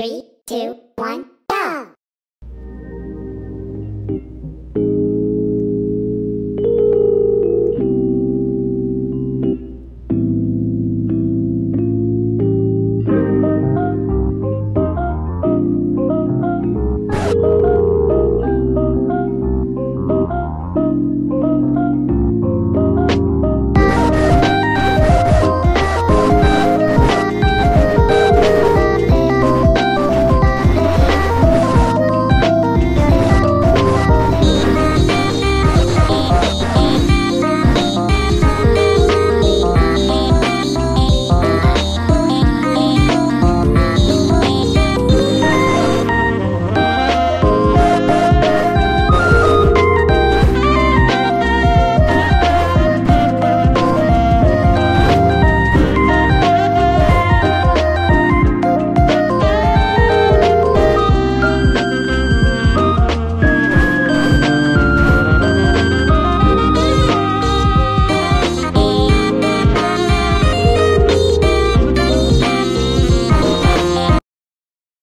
Three, two, one.